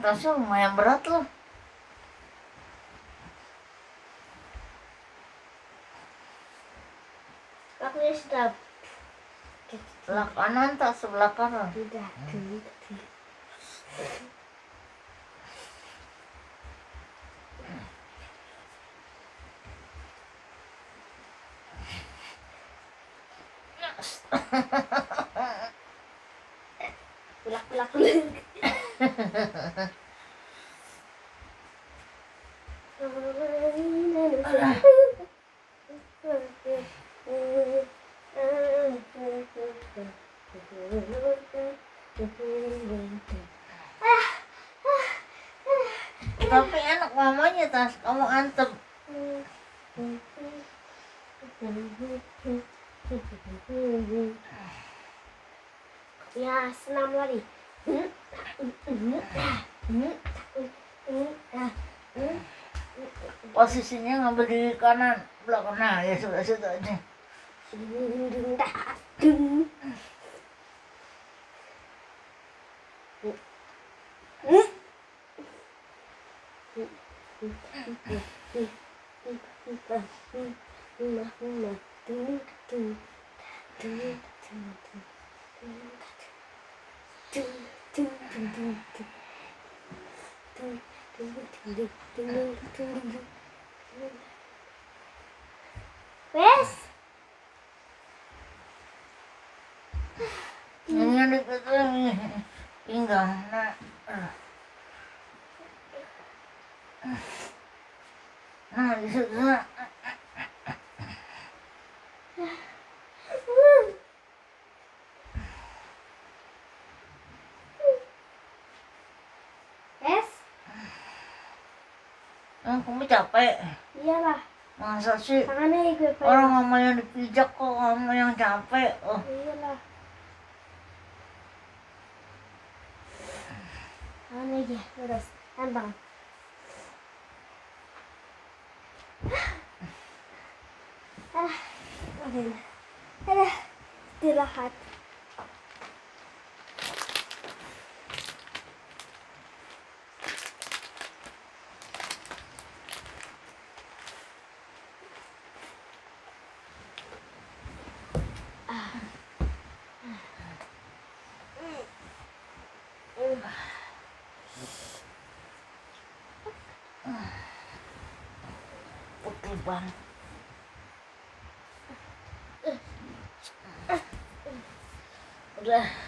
Tasnya lumayan berat loh. Aku ya sudah Sebelah kanan tak sebelah kanan. sudah Ulak ulak ulak. Tapi enak mamanya tas kamu antem. Ya, senam lari. Posisinya ngambil di kanan belakang. Nah ya sudah situ aja. Wes, Ini yang dikit ini pinggang. Nah, nah di situ. Nah. wes, Yang kamu capek. iyalah. Masa sih Tangannya gue pengen. orang mama yang dipijak kok kamu yang capek. Oh. Iyalah. Tangannya aja, terus. Tampang. Ah, oke. Ada istirahat. Putih banget. Udah.